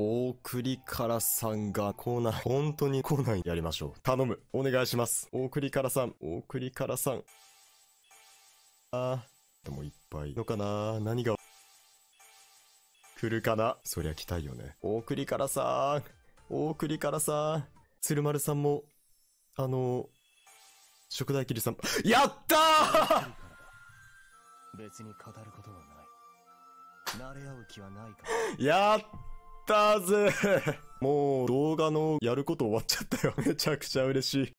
大栗からさんがコーナー、本当にコーナーやりましょう。頼む。お願いします。大栗からさん、大栗からさん。あー、でもいっぱいのかな何が、来るかなそりゃ来たいよね。大栗からさん、大栗からさん、鶴丸さんも、あの、食大切りさん、やったー別に語ることはない慣れ合う気はないかやったぜ もう動画のやること終わっちゃったよ。めちゃくちゃ嬉しい。